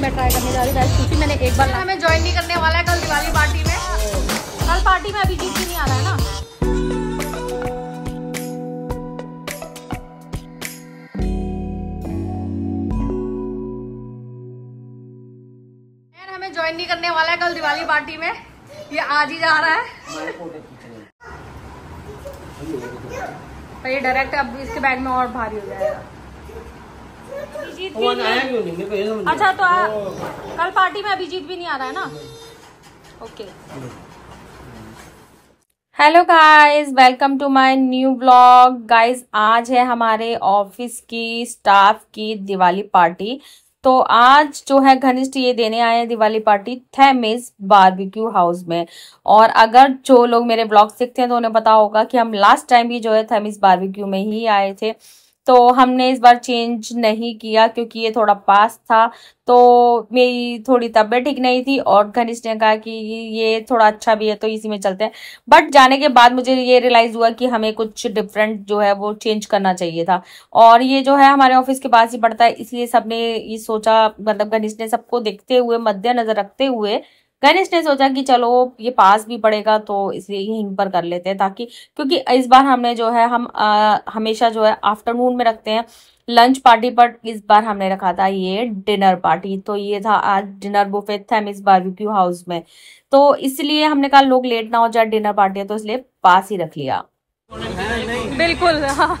मैं ट्राई करने जा रही हूँ सुशी मैंने एक बार हमें ज्वाइन नहीं करने वाला है कल दिवाली पार्टी में। कल पार्टी में अभी जीत नहीं आ रहा है ना? नहीं करने वाला है कल दिवाली पार्टी में। ये आज ही जा रहा है। पर ये डायरेक्ट अब इसके बैग में और भारी हो जाएगा। अभिजीत भी नहीं- अच्छा तो आ, कल पार्टी में अभिजीत भी नहीं आ रहा है ना? Okay. Hello guys welcome to my new blog guys आज है हमारे ऑफ़िस की स्टाफ की दिवाली पार्टी तो आज जो है घनिष्ठ ये देने आए हैं Diwali party Themis barbecue house में. और अगर जो लोग मेरे ब्लॉग देखते हैं तो उन्हें पता होगा कि हम लास्ट टाइम भी जो है थेमिस बारबेक्यू में ही आए थे। तो हमने इस बार चेंज नहीं किया क्योंकि ये थोड़ा पास था। तो मेरी थोड़ी तबीयत ठीक नहीं थी और घनिष्ठ ने कहा कि ये थोड़ा अच्छा भी है तो इसी में चलते हैं। बट जाने के बाद मुझे ये रियलाइज़ हुआ कि हमें कुछ डिफरेंट जो है वो चेंज करना चाहिए था। और ये जो है हमारे ऑफ़िस के पास ही पड़ता है, इसलिए सबने ये सोचा मतलब घनिष्ठ ने सबको देखते हुए, मद्देनजर रखते हुए गणेश ने सोचा कि चलो ये पास भी पड़ेगा तो इसलिए यहीं पर कर लेते हैं ताकि क्योंकि इस बार हमने जो है हम आ, हमेशा जो है आफ्टरनून में रखते हैं। लंच पार्टी पर इस बार हमने रखा था ये डिनर पार्टी तो ये था आज dinner buffet Themis barbecue house में। तो इसलिए हमने कहा लोग लेट ना हो जाए डिनर पार्टी है तो इसलिए पास ही रख लिया। बिल्कुल हाँ।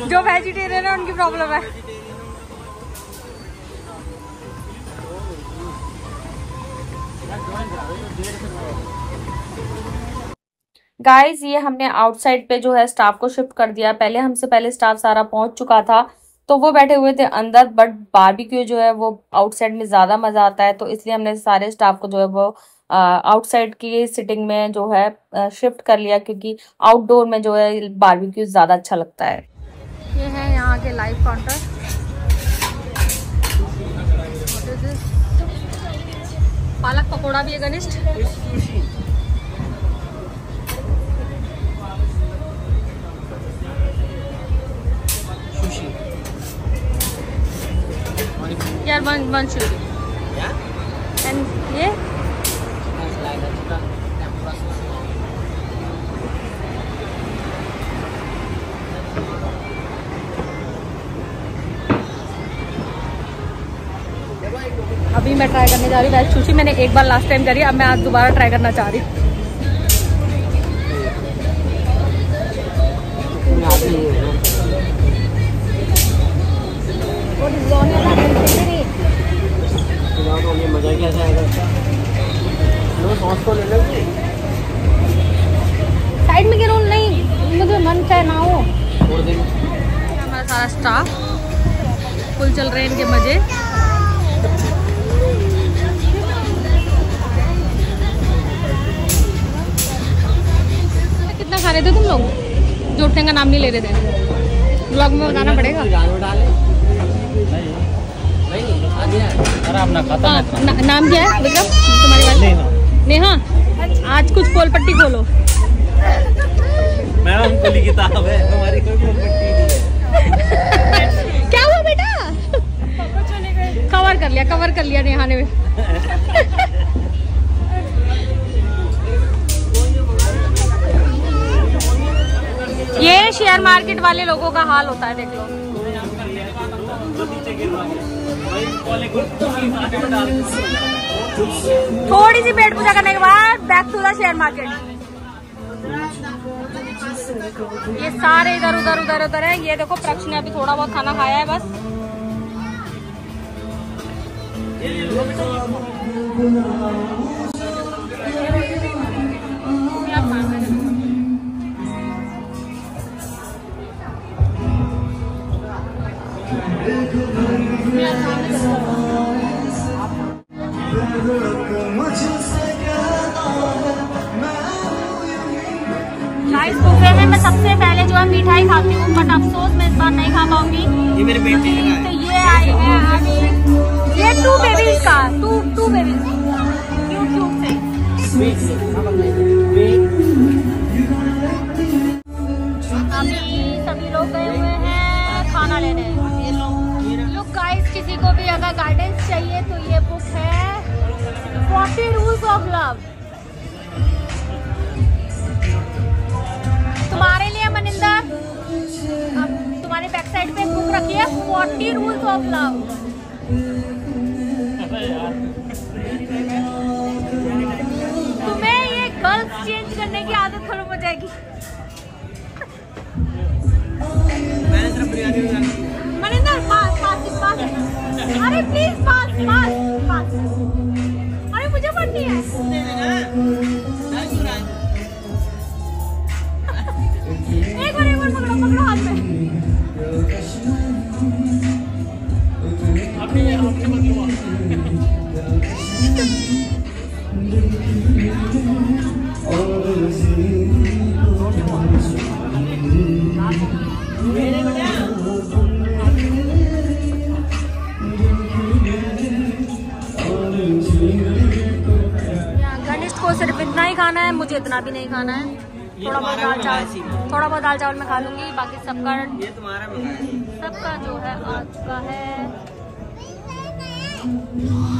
जो वेजिटेरियन है उनकी प्रॉब्लम है। गाइस ये हमने आउटसाइड पे जो है स्टाफ को शिफ्ट कर दिया। पहले हमसे पहले स्टाफ सारा पहुँच चुका था तो वो बैठे हुए थे अंदर बट बारबेक्यू जो है वो आउटसाइड में ज़्यादा मज़ा आता है तो इसलिए हमने सारे स्टाफ को जो है वो आउटसाइड की सिटिंग में जो है शिफ्ट कर लिया क्योंकि आउटडोर में जो है बारबेक्यू ज़्यादा अच्छा लगता है। ये है यहाँ के लाइव काउंटर पालक पकौड़ा भी है घनिष्ठ यार वन वन शुरू। एंड ये? अभी मैं ट्राई करने जा रही हूँ। वेज सुशी मैंने एक बार लास्ट टाइम करी अब मैं आज दोबारा ट्राई करना चाह रही हूँ। मज़ा कैसा आएगा? लो सॉस को ले लो साइड में गिरो नहीं मुझे मन चाहे ना हो। छोड़ हमारा सारा स्टाफ फुल चल रहे हैं इनके मज़े। कितना खा रहे थे तुम लोग? जो उठने का नाम नहीं ले रहे थे। ब्लॉग में बताना पड़ेगा। ना, नाम क्या है? विक्रम तुम्हारी नेहा। आज कुछ पोल पट्टी खोलो मैम खुली किताब है हमारी कोई प्रॉपर्टी नहीं है। क्या हुआ बेटा? कवर कर लिया कवर कर लिया नेहा ने। ये शेयर मार्केट वाले लोगों का हाल होता है देख लो। थोड़ी सी पेट पूजा करने के बाद back to the share market ये सारे इधर, उधर उधर उधर है। ये देखो, प्रक्ष ने अभी थोड़ा बहुत खाना खाया है बस। गाइस बुफे में मैं सबसे पहले जो है मिठाई खाती हूँ बट अफसोस मैं इस बार नहीं खा पाऊँगी। ये मेरे बेटे का तो ये आए हैं अभी ये टू बेबीज का two two babies cute cute से को भी अगर गाइडेंस चाहिए तो ये बुक है फोर्टी रूल्स ऑफ़ लव तुम्हारे लिए मनिंदर अब तुम्हारे बैक साइड पे बुक रखी है फोर्टी रूल्स ऑफ़ लव सिर्फ़ इतना ही खाना है मुझे इतना भी नहीं खाना है। थोड़ा बहुत दाल चावल थोड़ा बहुत दाल चावल मैं खा लूँगी बाकी सबका ये तुम्हारा सबका जो है आ चुका है। चलो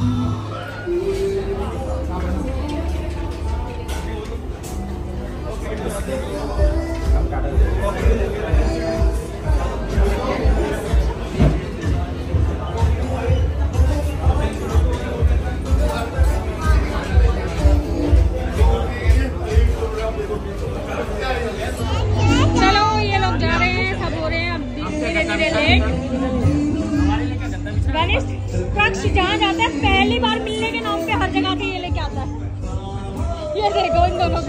है ये देखो इन दोनों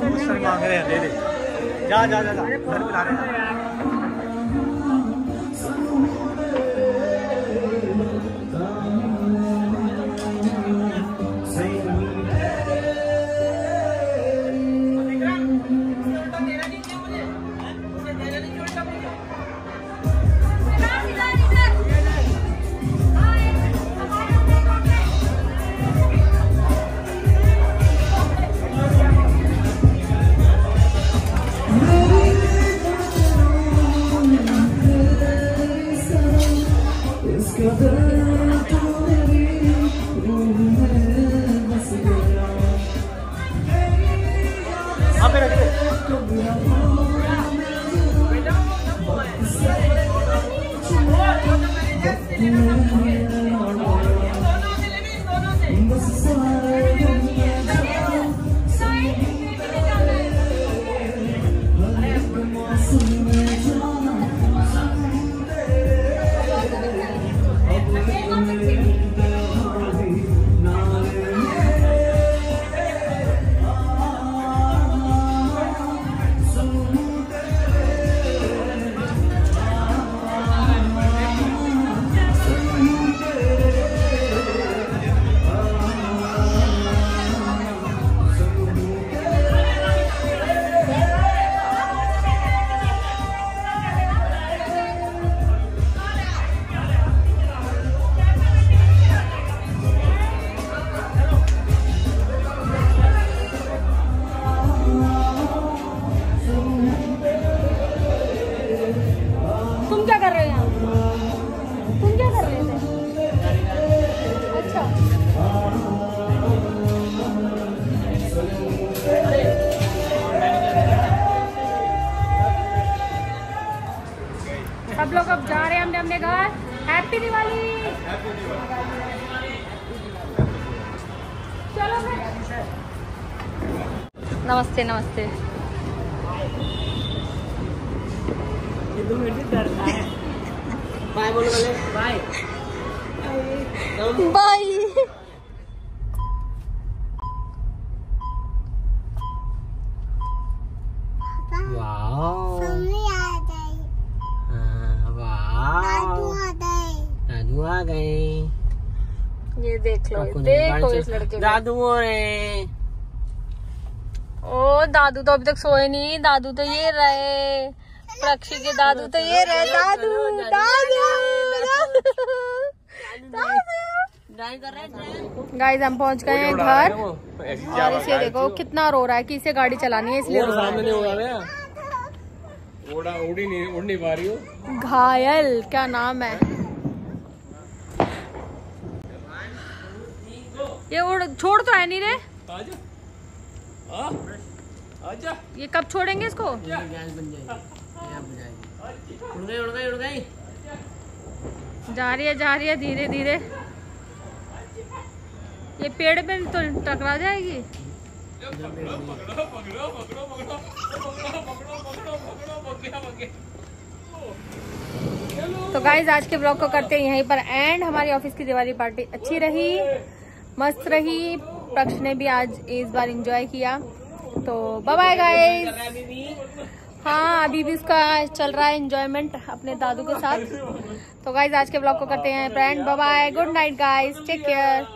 को मांग रहे हैं दे दे जा जा जा जा घर बुला रहे हैं हैप्पी दिवाली चलो नमस्ते नमस्ते। बाय बोलो बाय बाय वाओ दादू आ गए। ये देख लो देखो इस लड़के दादू हो रहे ओ दादू तो अभी तक सोए नहीं दादू तो ये रहे। प्रक्षी के दादू तो ये रहे। दादू दादू गाइस हम पहुँच गए हैं घर। और इसे देखो कितना रो रहा है कि इसे गाड़ी चलानी है इसलिए रो रहा सामने होगा भैया उड़ा उड़ी नहीं उड़ नहीं पा रही हो। घायल क्या नाम है? ये उड़ छोड़ तो है नहीं रे। आजा? आजा। ये कब छोड़ेंगे इसको? उड़ गई उड़ गई उड़ गई। जा रही है जा रही है धीरे धीरे। ये पेड़ पे तो टकरा जाएगी। तो गाइज़ आज के ब्लॉग को करते हैं यहीं पर एंड हमारी ऑफ़िस की दिवाली पार्टी अच्छी रही। मस्त रही। पक्ष ने भी आज इस बार एंजॉय किया। तो बाय गाइज़ हाँ अभी भी उसका चल रहा है एंजॉयमेंट अपने दादू के साथ। तो गाइज़ आज के ब्लॉग को करते हैं friend bye bye good night guys take care